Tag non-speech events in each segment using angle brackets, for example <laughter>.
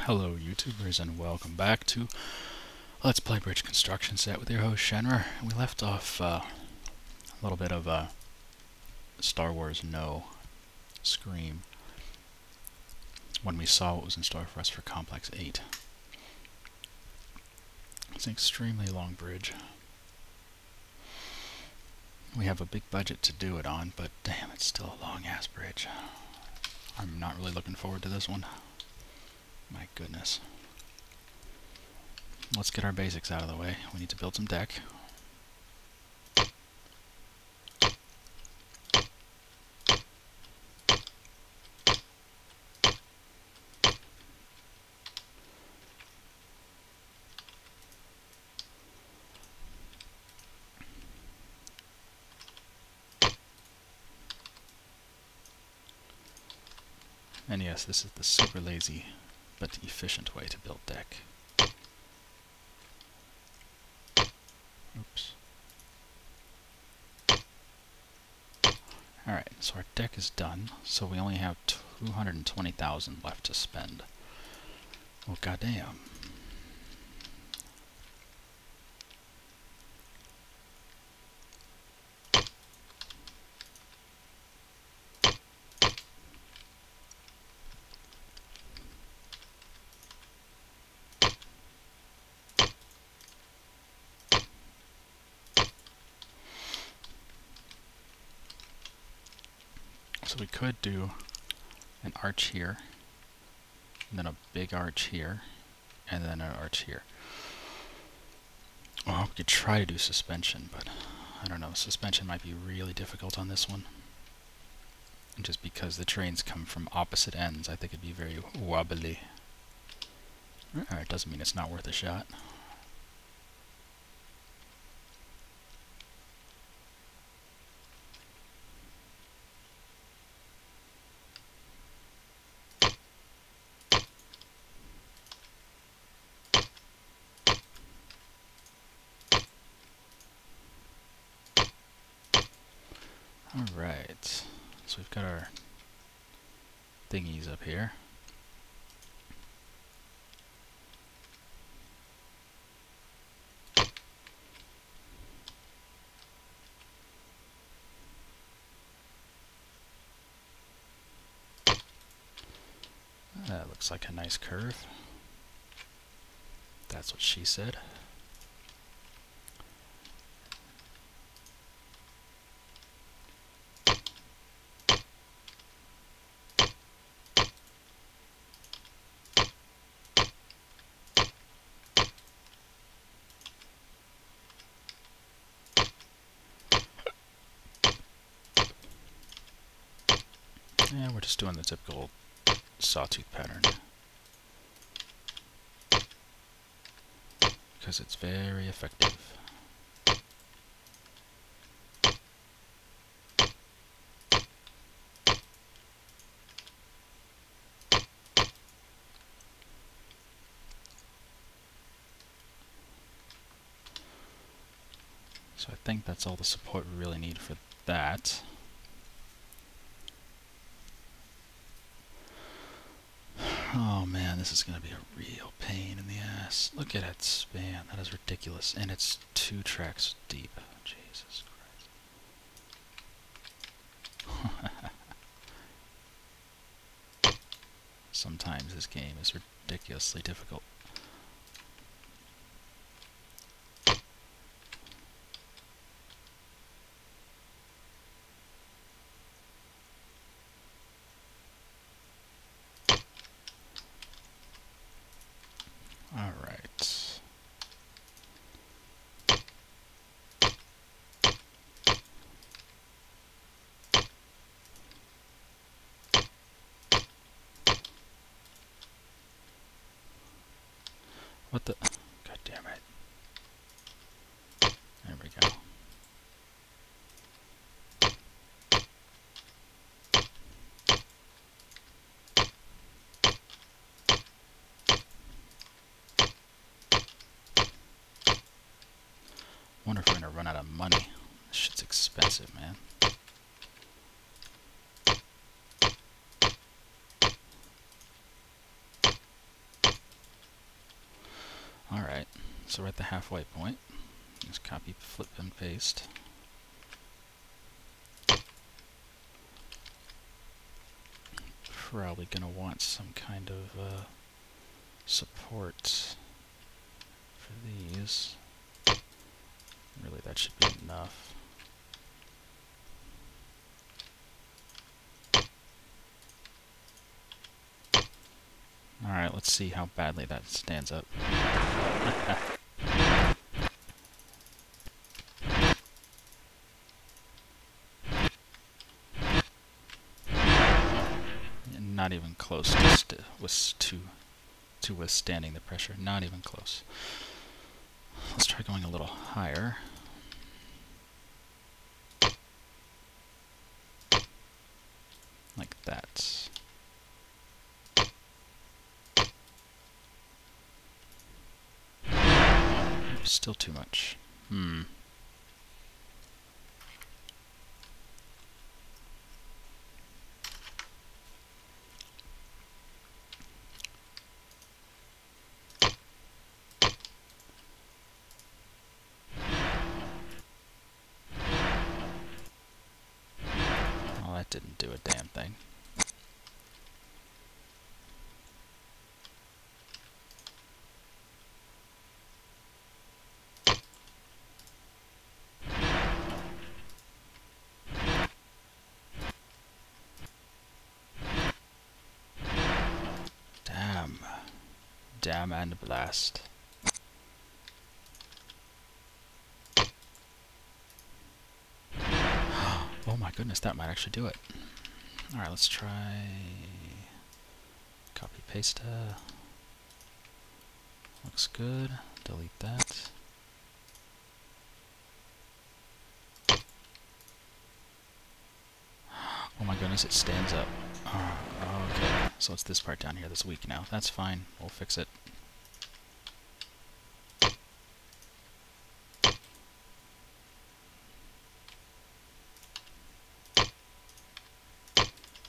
Hello YouTubers and welcome back to Let's Play Bridge Construction Set with your host Shenra. We left off uh, a little bit of a Star Wars No Scream when we saw what was in store for us for Complex 8. It's an extremely long bridge. We have a big budget to do it on, but damn, it's still a long-ass bridge. I'm not really looking forward to this one. My goodness. Let's get our basics out of the way. We need to build some deck. And yes, this is the super lazy efficient way to build deck. Oops. Alright, so our deck is done, so we only have 220,000 left to spend. Well, goddamn. So we could do an arch here, and then a big arch here, and then an arch here. Well, we could try to do suspension, but I don't know. Suspension might be really difficult on this one. Just because the trains come from opposite ends, I think it'd be very wobbly. It doesn't mean it's not worth a shot. Alright, so we've got our thingies up here. That looks like a nice curve. That's what she said. Yeah, we're just doing the typical sawtooth pattern. Because it's very effective. So I think that's all the support we really need for that. Oh man, this is going to be a real pain in the ass. Look at that span. That is ridiculous. And it's two tracks deep. Jesus Christ. <laughs> Sometimes this game is ridiculously difficult. All right. What the? God damn it. There we go. Wonder if we're gonna run out of money. This shit's expensive, man. Alright, so we're at the halfway point. Just copy, flip, and paste. Probably gonna want some kind of uh, support for these. Really, that should be enough. Alright, let's see how badly that stands up. <laughs> Not even close to, was to, to withstanding the pressure. Not even close. Let's try going a little higher. Like that. Still too much. Hmm. Well, that didn't do a damn thing. Damn. Damn and blast. <gasps> oh my goodness, that might actually do it. Alright, let's try... Copy paste. Uh, looks good. Delete that. <gasps> Oh my goodness, it stands up. Oh, <sighs> okay, so it's this part down here that's weak now. That's fine. We'll fix it.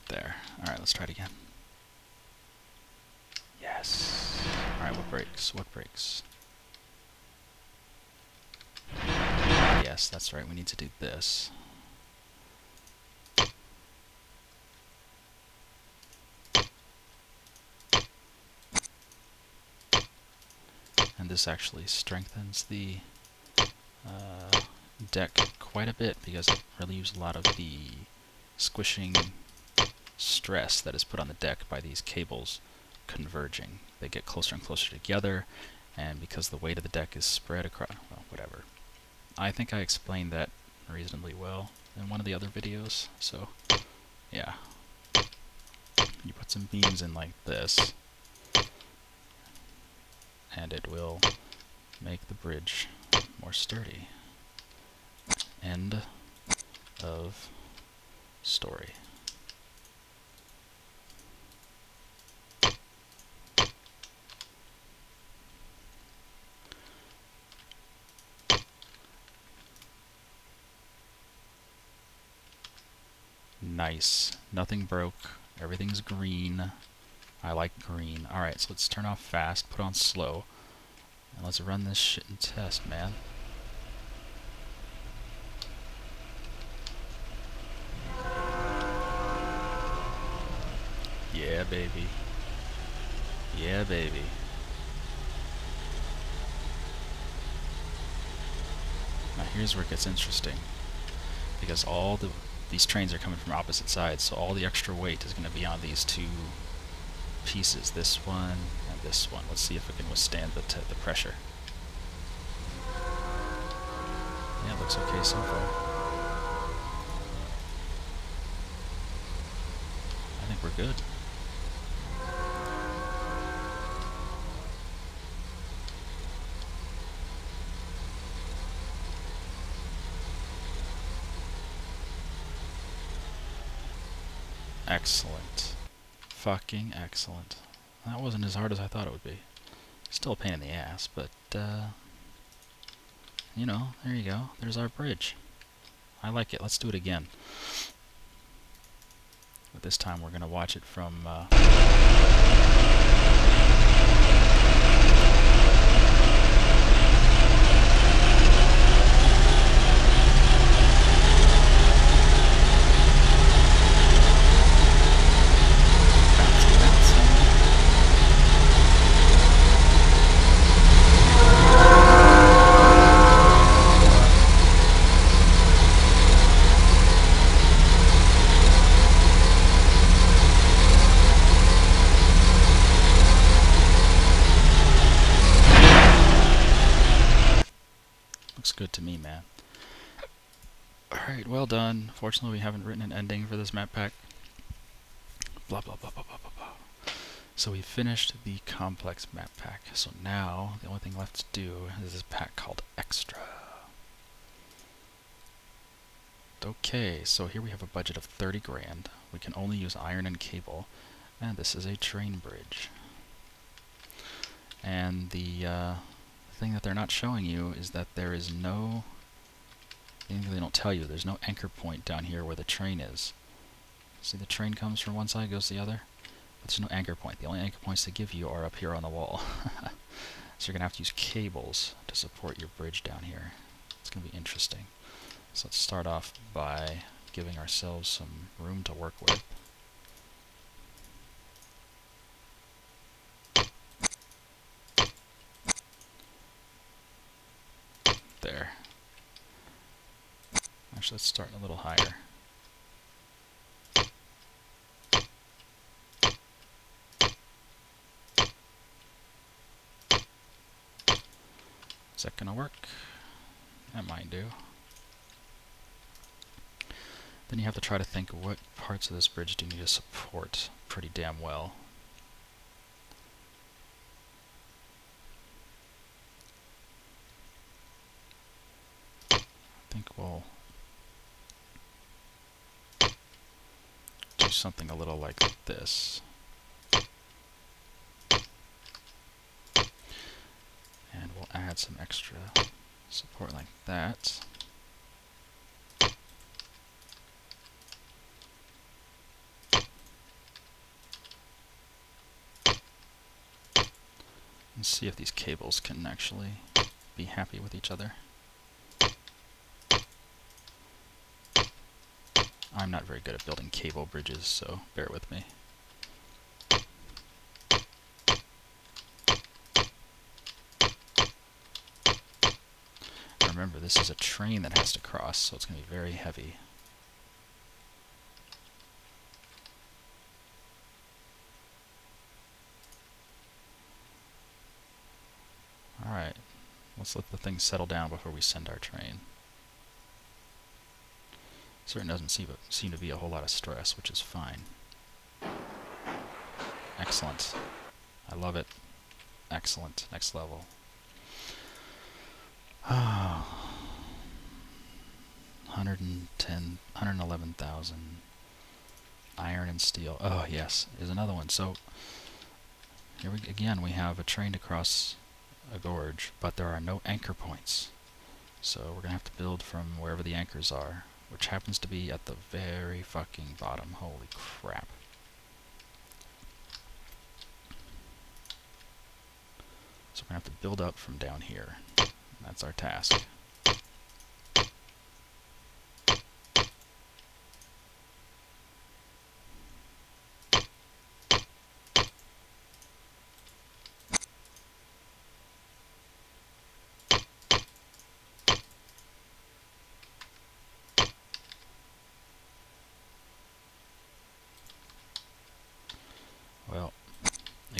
There. Alright, let's try it again. Yes. Alright, what breaks? What breaks? Ah, yes, that's right. We need to do this. And this actually strengthens the uh, deck quite a bit because it relieves a lot of the squishing stress that is put on the deck by these cables converging. They get closer and closer together, and because the weight of the deck is spread across, well, whatever. I think I explained that reasonably well in one of the other videos, so yeah. You put some beams in like this, and it will make the bridge more sturdy. End of story. Nice. Nothing broke. Everything's green. I like green. Alright, so let's turn off fast, put on slow. And let's run this shit and test, man. Yeah, baby. Yeah, baby. Now here's where it gets interesting. Because all the these trains are coming from opposite sides, so all the extra weight is going to be on these two pieces, this one and this one. Let's see if it can withstand the, the pressure. Yeah, looks okay so far. I think we're good. Excellent. Fucking excellent. That wasn't as hard as I thought it would be. Still a pain in the ass, but, uh, you know, there you go. There's our bridge. I like it. Let's do it again. But this time we're going to watch it from, uh good to me, man. Alright, well done. Fortunately, we haven't written an ending for this map pack. Blah, blah, blah, blah, blah, blah, blah. So we finished the complex map pack. So now, the only thing left to do is this pack called Extra. Okay, so here we have a budget of 30 grand. We can only use iron and cable. And this is a train bridge. And the uh, thing that they're not showing you is that there is no they don't tell you there's no anchor point down here where the train is. See the train comes from one side, goes the other? But there's no anchor point. The only anchor points they give you are up here on the wall. <laughs> so you're going to have to use cables to support your bridge down here. It's going to be interesting. So let's start off by giving ourselves some room to work with. There. Let's start a little higher. Is that going to work? That might do. Then you have to try to think what parts of this bridge do you need to support pretty damn well. I think we'll do something a little like this. And we'll add some extra support like that. And see if these cables can actually be happy with each other. I'm not very good at building cable bridges, so bear with me. remember, this is a train that has to cross, so it's going to be very heavy. Alright, let's let the thing settle down before we send our train. Certainly doesn't seem, seem to be a whole lot of stress, which is fine. Excellent. I love it. Excellent. Next level. <sighs> 110, 111,000 iron and steel. Oh yes, is another one. So here we again we have a train to cross a gorge, but there are no anchor points. So we're gonna have to build from wherever the anchors are which happens to be at the very fucking bottom. Holy crap. So we're going to have to build up from down here. That's our task.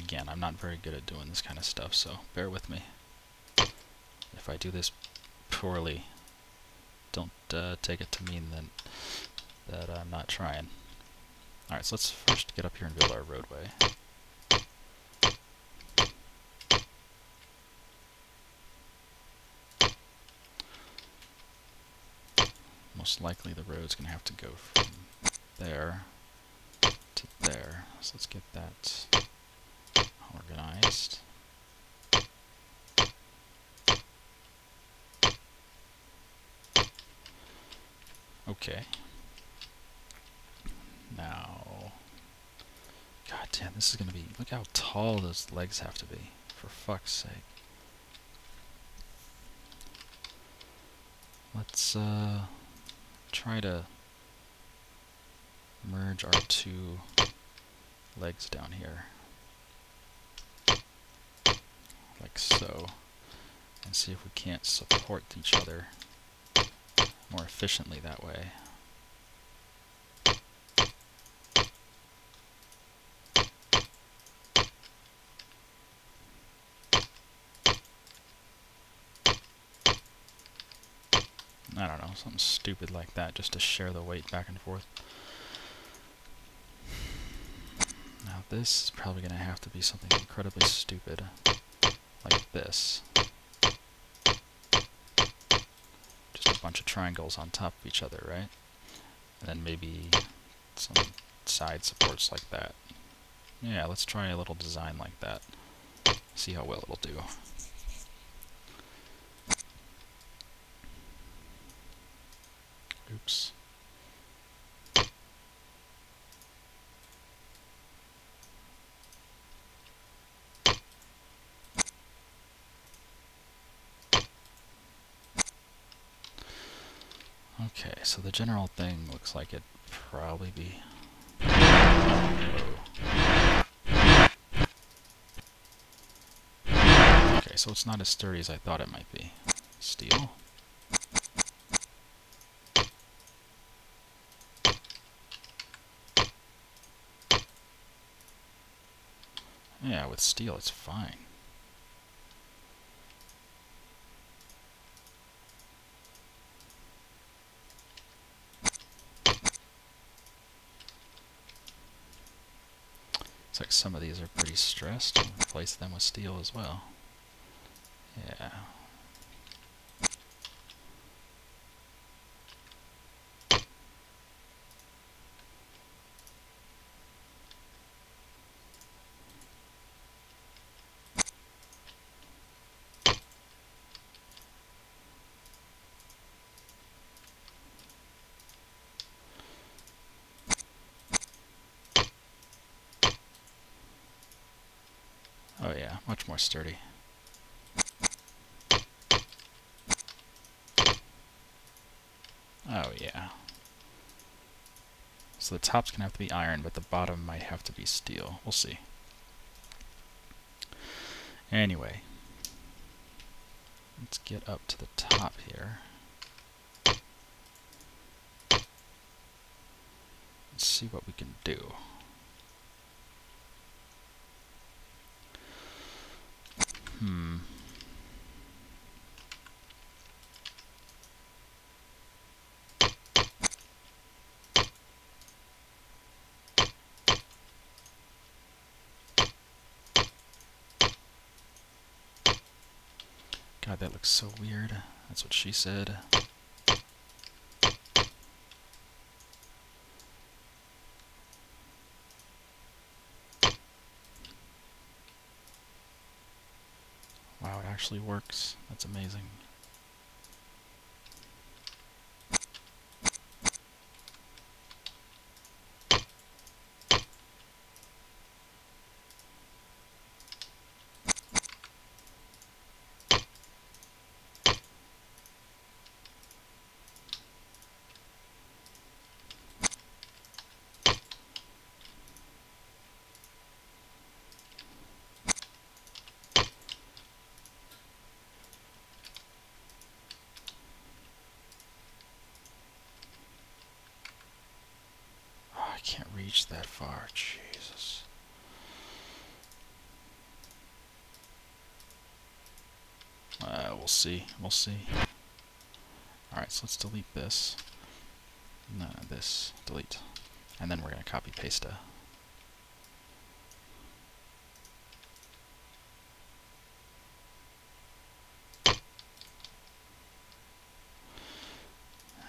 Again, I'm not very good at doing this kind of stuff, so bear with me. If I do this poorly, don't uh, take it to mean that, that I'm not trying. Alright, so let's first get up here and build our roadway. Most likely the road's going to have to go from there to there. So let's get that organized. Okay. Now, god damn, this is gonna be, look how tall those legs have to be, for fuck's sake. Let's, uh, try to merge our two legs down here. like so, and see if we can't support each other more efficiently that way. I don't know, something stupid like that, just to share the weight back and forth. Now this is probably going to have to be something incredibly stupid, like this. Just a bunch of triangles on top of each other, right? And then maybe some side supports like that. Yeah, let's try a little design like that. See how well it'll do. Oops. Okay, so the general thing looks like it'd probably be... Okay, so it's not as sturdy as I thought it might be. Steel? Yeah, with steel it's fine. Looks like some of these are pretty stressed. I'll replace them with steel as well. Oh yeah, much more sturdy. Oh yeah. So the top's gonna have to be iron, but the bottom might have to be steel. We'll see. Anyway. Let's get up to the top here. Let's see what we can do. Hmm. God, that looks so weird. That's what she said. Wow, it actually works. That's amazing. Oh, I can't reach that far. Jesus. Uh, we'll see. We'll see. Alright, so let's delete this. No, this. Delete. And then we're going to copy paste a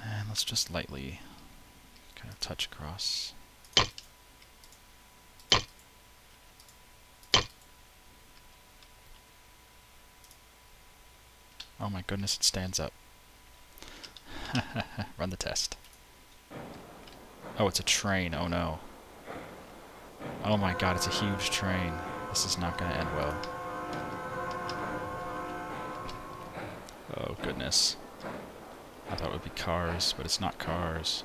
And let's just lightly kind of touch across. Oh my goodness, it stands up. <laughs> Run the test. Oh, it's a train. Oh no. Oh my god, it's a huge train. This is not going to end well. Oh goodness. I thought it would be cars, but it's not cars.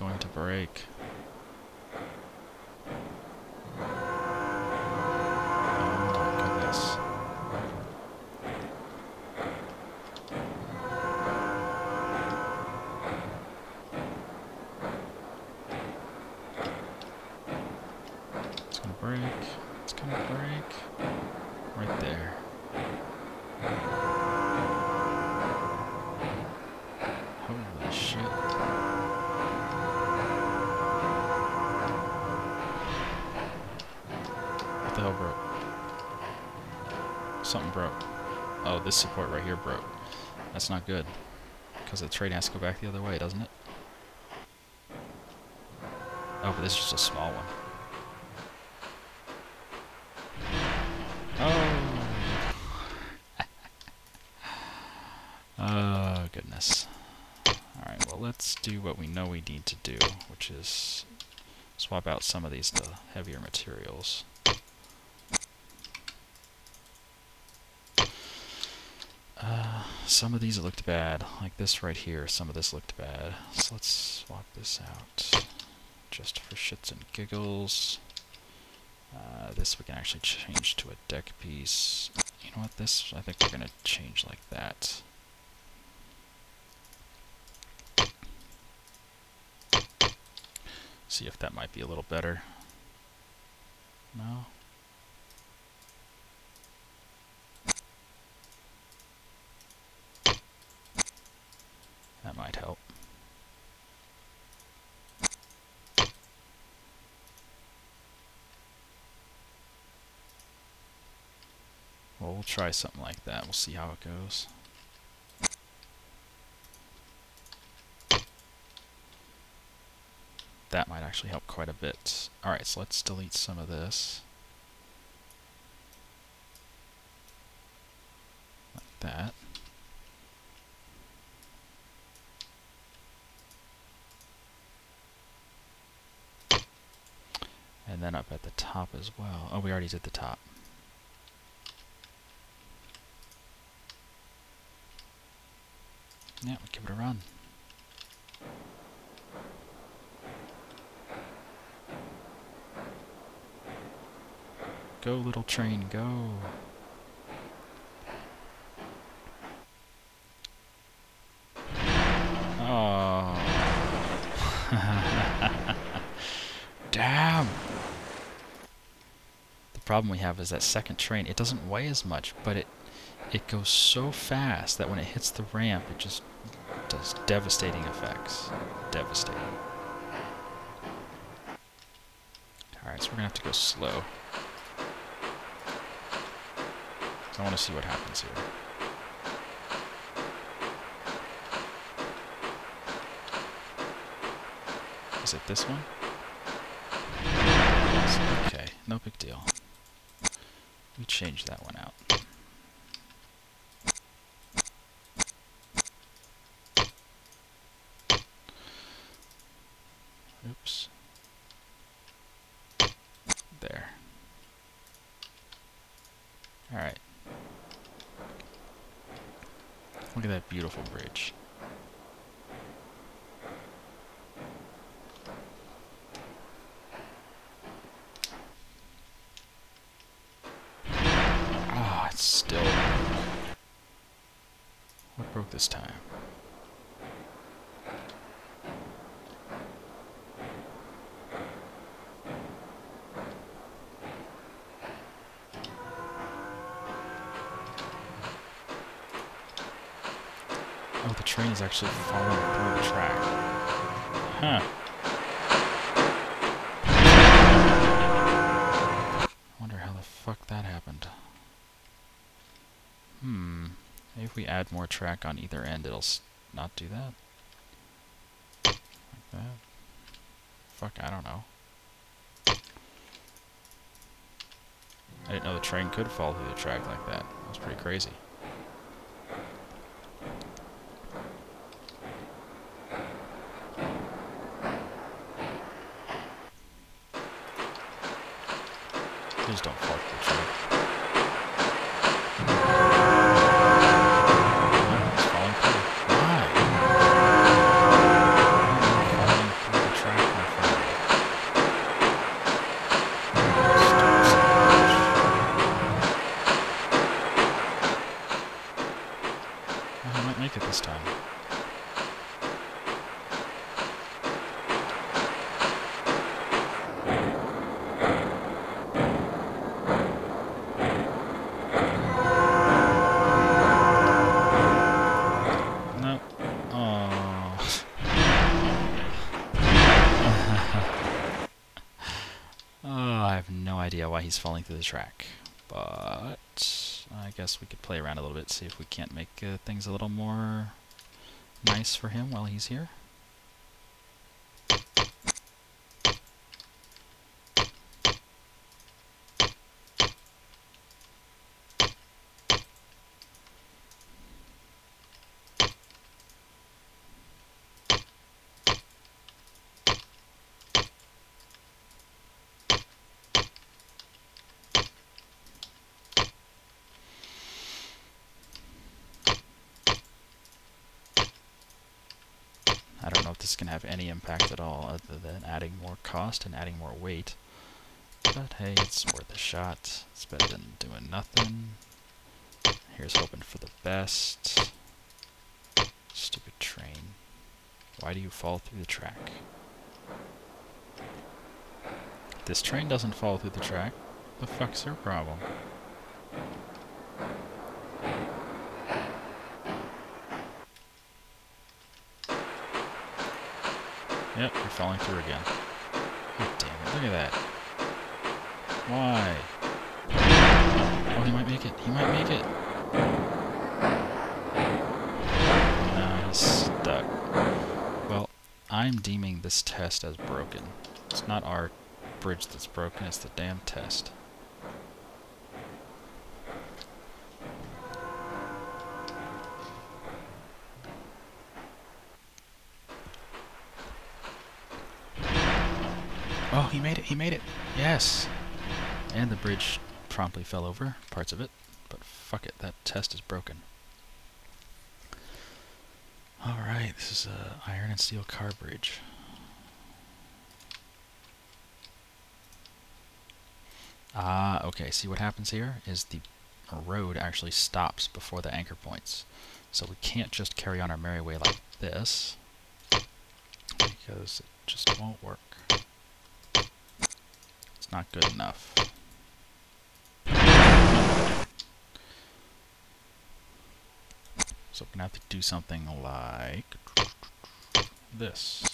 Going to break. Something broke. Oh, this support right here broke. That's not good. Because the train has to go back the other way, doesn't it? Oh, but this is just a small one. Oh. <laughs> oh, goodness. Alright, well, let's do what we know we need to do, which is swap out some of these heavier materials. Some of these looked bad, like this right here, some of this looked bad. So let's swap this out, just for shits and giggles. Uh, this we can actually change to a deck piece. You know what, this, I think we're going to change like that. See if that might be a little better. No? That might help. Well, we'll try something like that. We'll see how it goes. That might actually help quite a bit. Alright, so let's delete some of this. Like that. And then up at the top as well. Oh, we already did the top. Yeah, give it a run. Go, little train, go. Oh. <laughs> Damn! Problem we have is that second train, it doesn't weigh as much, but it it goes so fast that when it hits the ramp, it just does devastating effects. Devastating. Alright, so we're gonna have to go slow. I want to see what happens here. Is it this one? Okay, no big deal. We change that one out. Oops. There. Alright. Look at that beautiful bridge. Ah, it's still... What broke this time? Oh, the train is actually falling through the track. Huh. Wonder how the fuck that happened. Hmm. Maybe if we add more track on either end, it'll not do that. Like that. Fuck, I don't know. I didn't know the train could fall through the track like that. That was pretty crazy. Idea why he's falling through the track. But I guess we could play around a little bit, see if we can't make uh, things a little more nice for him while he's here. Have any impact at all other than adding more cost and adding more weight. But hey, it's worth a shot. It's better than doing nothing. Here's hoping for the best. Stupid train. Why do you fall through the track? This train doesn't fall through the track. The fuck's your problem? Yep, you're falling through again. God damn it, look at that. Why? Oh, he might make it. He might make it. No, he's stuck. Well, I'm deeming this test as broken. It's not our bridge that's broken, it's the damn test. Oh, he made it, he made it. Yes. And the bridge promptly fell over, parts of it. But fuck it, that test is broken. Alright, this is a iron and steel car bridge. Ah, okay, see what happens here is the road actually stops before the anchor points. So we can't just carry on our merry way like this, because it just won't work. Not good enough. So I'm gonna have to do something like this.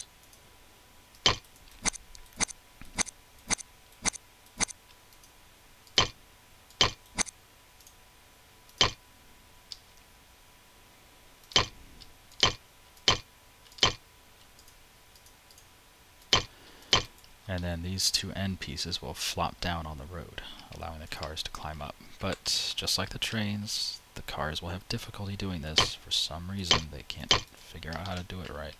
And then these two end pieces will flop down on the road, allowing the cars to climb up. But just like the trains, the cars will have difficulty doing this. For some reason, they can't figure out how to do it right.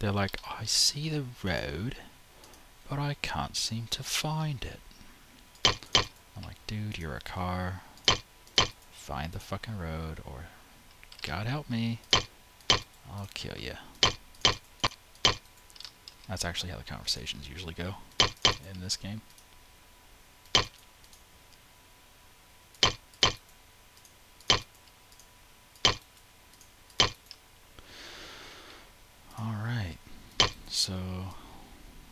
They're like, I see the road, but I can't seem to find it. I'm like, dude, you're a car. Find the fucking road, or God help me, I'll kill you. That's actually how the conversations usually go in this game. Alright, so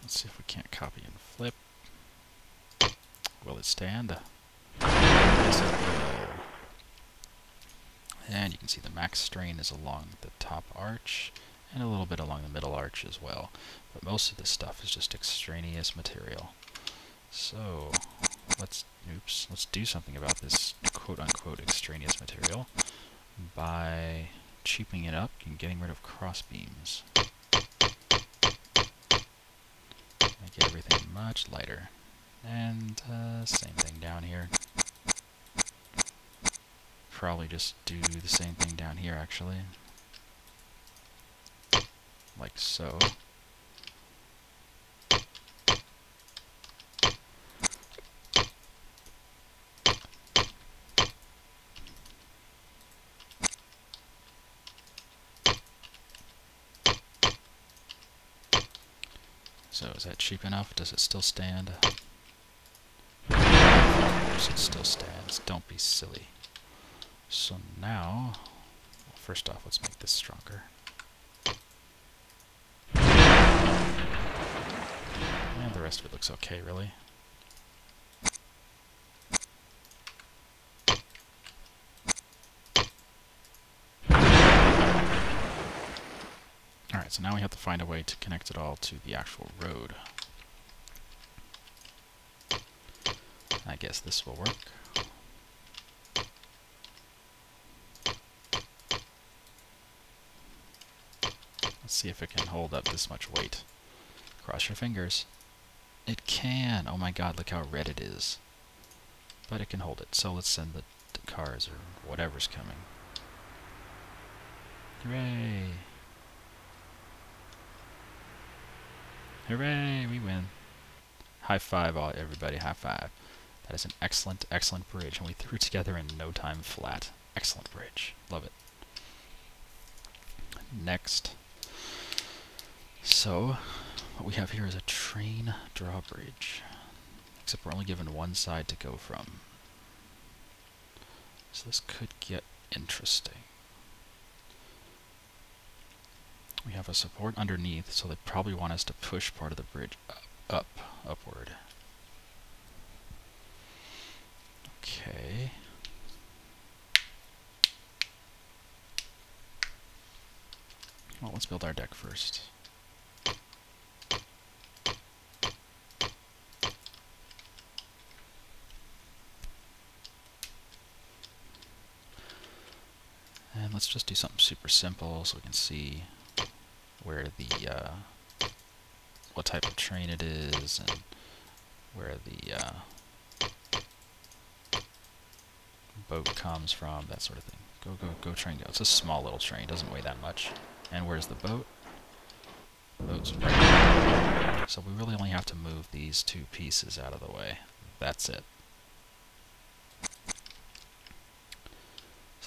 let's see if we can't copy and flip. Will it stand? Yes, it will. And you can see the max strain is along the top arch and a little bit along the middle arch as well. But most of this stuff is just extraneous material. So let's oops, let's do something about this quote unquote extraneous material by cheapening it up and getting rid of cross beams. Make everything much lighter. And uh, same thing down here. Probably just do the same thing down here actually like so. So is that cheap enough? Does it still stand? It still stands. Don't be silly. So now, well, first off, let's make this stronger. And the rest of it looks okay, really. Alright, so now we have to find a way to connect it all to the actual road. I guess this will work. Let's see if it can hold up this much weight. Cross your fingers. It can! Oh my god, look how red it is. But it can hold it, so let's send the, the cars or whatever's coming. Hooray! Hooray, we win. High five, all everybody, high five. That is an excellent, excellent bridge, and we threw together in no time flat. Excellent bridge. Love it. Next. So, what we have here is a train drawbridge. Except we're only given one side to go from. So this could get interesting. We have a support underneath, so they probably want us to push part of the bridge up, up upward. Okay. Well, let's build our deck first. And let's just do something super simple so we can see where the uh, what type of train it is and where the uh, boat comes from, that sort of thing. Go, go, go train go. It's a small little train, doesn't weigh that much. And where's the boat? Boat's right. So we really only have to move these two pieces out of the way. That's it.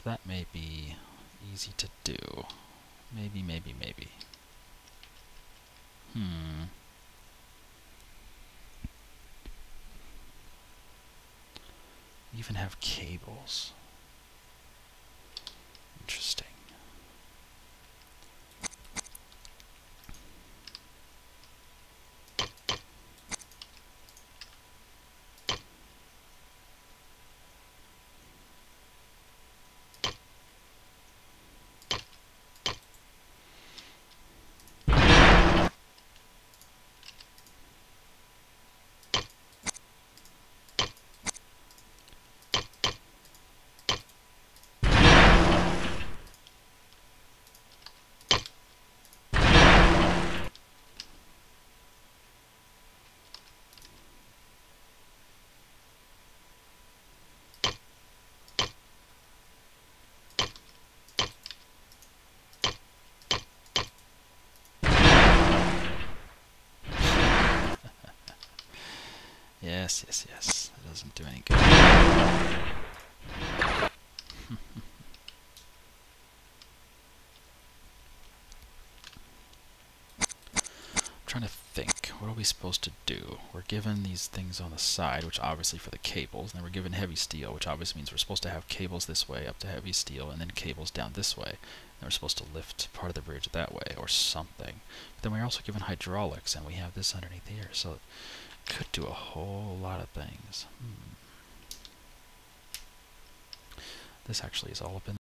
That may be easy to do. Maybe, maybe, maybe. Hmm. even have cables. Interesting. Yes, yes, yes. That doesn't do any good. I'm <laughs> trying to think. What are we supposed to do? We're given these things on the side, which obviously for the cables, and then we're given heavy steel, which obviously means we're supposed to have cables this way up to heavy steel, and then cables down this way. And we're supposed to lift part of the bridge that way, or something. But then we're also given hydraulics, and we have this underneath here, so could do a whole lot of things. Hmm. This actually is all up in